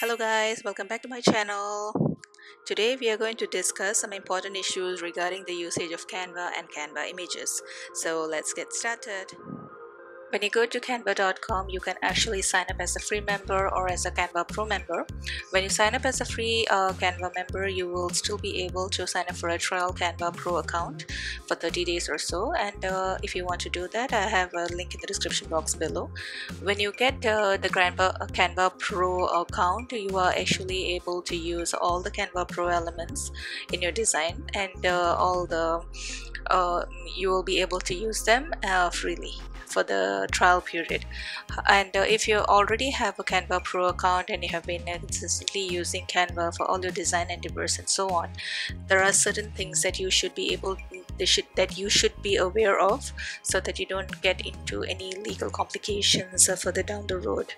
Hello guys, welcome back to my channel. Today we are going to discuss some important issues regarding the usage of Canva and Canva images. So let's get started. When you go to canva.com, you can actually sign up as a free member or as a Canva Pro member. When you sign up as a free uh, Canva member, you will still be able to sign up for a trial Canva Pro account for 30 days or so. And uh, if you want to do that, I have a link in the description box below. When you get uh, the Canva, uh, Canva Pro account, you are actually able to use all the Canva Pro elements in your design and uh, all the uh, you will be able to use them freely for the trial period. And uh, if you already have a canva pro account and you have been consistently using canva for all your design endeavors and so on there are certain things that you should be able should, that you should be aware of so that you don't get into any legal complications uh, further down the road.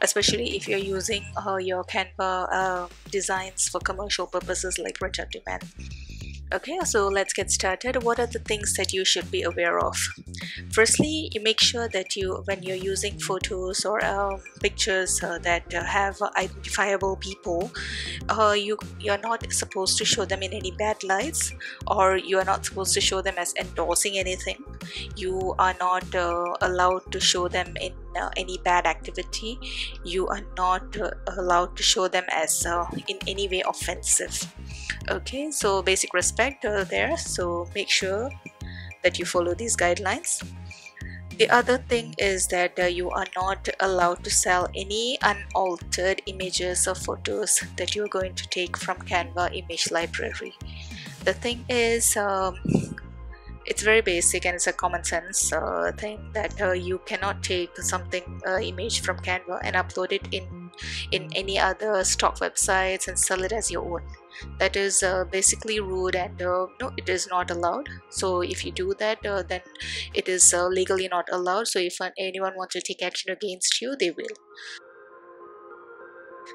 Especially if you're using uh, your canva uh, designs for commercial purposes like print on demand okay so let's get started. What are the things that you should be aware of? Firstly you make sure that you when you're using photos or um, pictures uh, that uh, have identifiable people uh, you you're not supposed to show them in any bad lights or you are not supposed to show them as endorsing anything. You are not uh, allowed to show them in uh, any bad activity you are not uh, allowed to show them as in any way offensive. Okay so basic respect uh, there. So make sure that you follow these guidelines. The other thing is that uh, you are not allowed to sell any unaltered images or photos that you're going to take from canva image library. The thing is um, it's very basic and it's a common sense uh, thing that uh, you cannot take something uh, image from canva and upload it in in any other stock websites and sell it as your own. That is uh, basically rude and uh, no it is not allowed. So if you do that uh, then it is legally not allowed. So if anyone wants to take action against you they will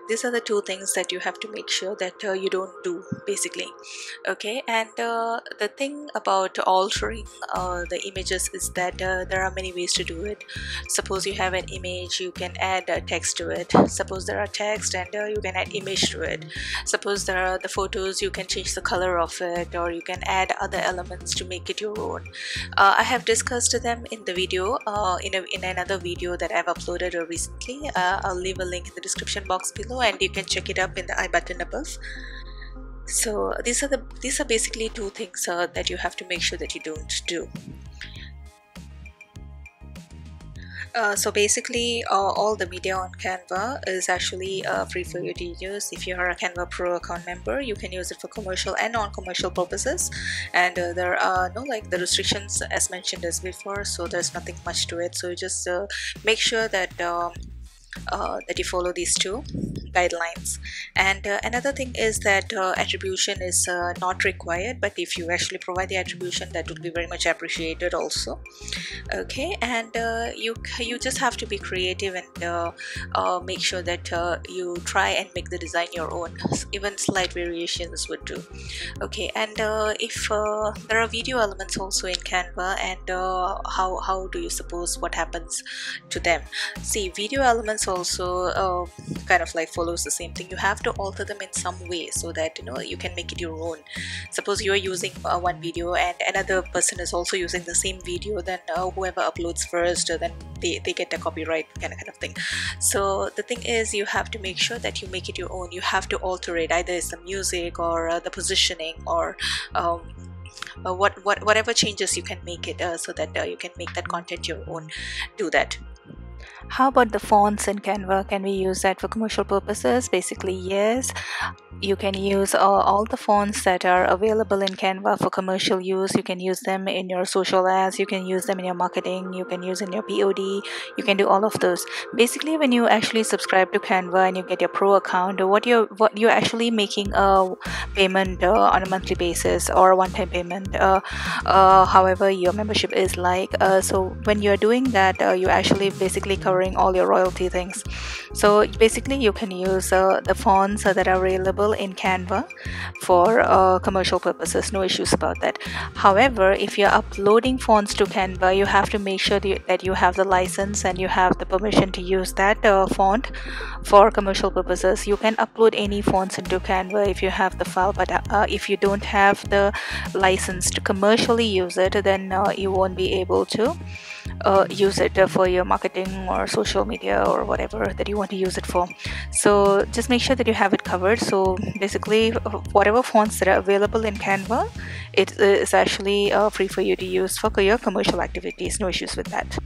these are the two things that you have to make sure that uh, you don't do basically. Okay? And uh, the thing about altering uh, the images is that uh, there are many ways to do it. Suppose you have an image you can add text to it. Suppose there are text and uh, you can add image to it. Suppose there are the photos you can change the color of it or you can add other elements to make it your own. Uh, I have discussed them in the video in, a, in another video that I've uploaded recently. I'll leave a link in the description box below and you can check it up in the i button above. So these are the these are basically two things uh, that you have to make sure that you don't do. Uh, so basically uh, all the media on Canva is actually uh, free for you to use. If you are a Canva Pro account member you can use it for commercial and non-commercial purposes. And uh, there are no like the restrictions as mentioned as before so there's nothing much to it. So just uh, make sure that um, uh, that you follow these two guidelines. And uh, another thing is that uh, attribution is uh, not required but if you actually provide the attribution that would be very much appreciated also. Okay and uh, you you just have to be creative and uh, make sure that you try and make the design your own. Even slight variations would do. Okay and if there are video elements also in canva and how how do you suppose what happens to them? See video elements also uh, kind of like follows the same thing. You have to alter them in some way so that you know you can make it your own. Suppose you are using uh, one video and another person is also using the same video then uh, whoever uploads first uh, then they, they get a copyright kind of, kind of thing. So the thing is you have to make sure that you make it your own. You have to alter it either it's the music or uh, the positioning or um, uh, what, what whatever changes you can make it uh, so that uh, you can make that content your own. Do that how about the fonts in canva? Can we use that for commercial purposes? Basically yes. You can use uh, all the fonts that are available in canva for commercial use. You can use them in your social ads. You can use them in your marketing. You can use in your pod you can do all of those. Basically when you actually subscribe to canva and you get your pro account what you're what you're actually making a payment uh, on a monthly basis or a one-time payment uh, uh however your membership is like uh, so when you're doing that uh, you actually basically all your royalty things. So basically you can use the fonts that are available in Canva for uh, commercial purposes. No issues about that. However if you're uploading fonts to Canva you have to make sure that you have the license and you have the permission to use that uh, font for commercial purposes. You can upload any fonts into Canva if you have the file but uh, if you don't have the license to commercially use it then uh, you won't be able to uh, use it for your marketing or social media or whatever that you want to use it for. So just make sure that you have it covered. So basically whatever fonts that are available in canva it is actually uh, free for you to use for your commercial activities. No issues with that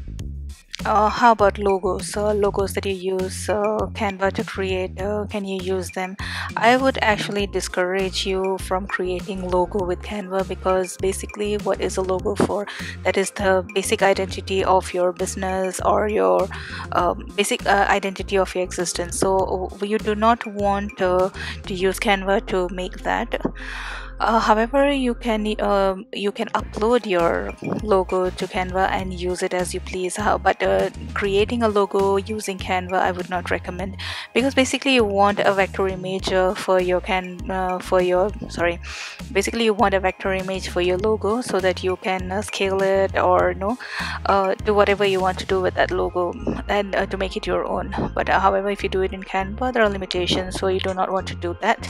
uh, how about logos? Uh, logos that you use uh, canva to create uh, can you use them? I would actually discourage you from creating logo with canva because basically what is a logo for? That is the basic identity of your business or your um, basic uh, identity of your existence. So you do not want to use canva to make that uh, however you can um, you can upload your logo to canva and use it as you please. How, but uh, creating a logo using canva i would not recommend. Because basically you want a vector image uh, for your can uh, for your sorry. Basically you want a vector image for your logo so that you can uh, scale it or you know do whatever you want to do with that logo and to make it your own. But however if you do it in canva there are limitations so you do not want to do that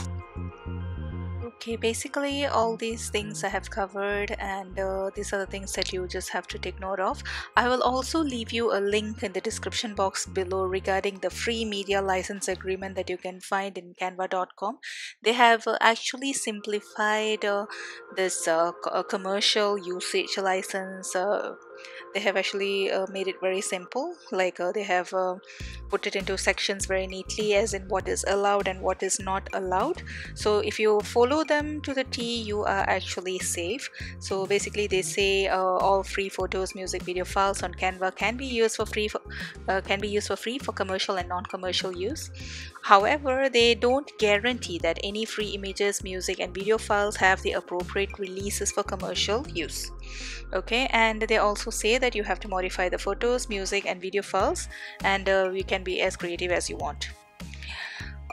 okay basically all these things I have covered and uh, these are the things that you just have to take note of. I will also leave you a link in the description box below regarding the free media license agreement that you can find in canva.com they have uh, actually simplified uh, this uh, commercial usage license uh, they have actually uh, made it very simple like uh, they have uh, put it into sections very neatly as in what is allowed and what is not allowed. So if you follow them to the T you are actually safe. So basically they say uh, all free photos music video files on Canva can be used for free for, uh, can be used for free for commercial and non-commercial use however they don't guarantee that any free images music and video files have the appropriate releases for commercial use. Okay and they also say that you have to modify the photos music and video files and uh, you can be as creative as you want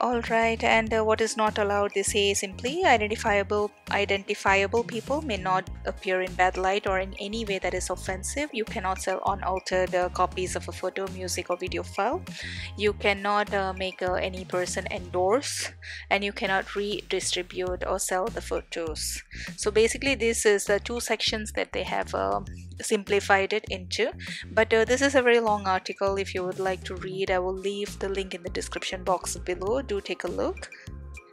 Alright, and uh, what is not allowed, they say simply identifiable identifiable people may not appear in bad light or in any way that is offensive. You cannot sell unaltered uh, copies of a photo, music, or video file. You cannot uh, make uh, any person endorse, and you cannot redistribute or sell the photos. So basically, this is the two sections that they have um, simplified it into. But uh, this is a very long article. If you would like to read i will leave the link in the description box below. Do take a look.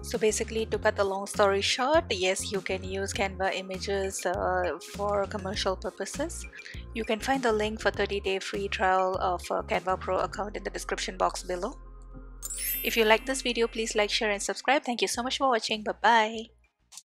So basically to cut the long story short yes you can use canva images uh, for commercial purposes. You can find the link for 30 day free trial of a canva pro account in the description box below. If you like this video please like share and subscribe. Thank you so much for watching. Bye bye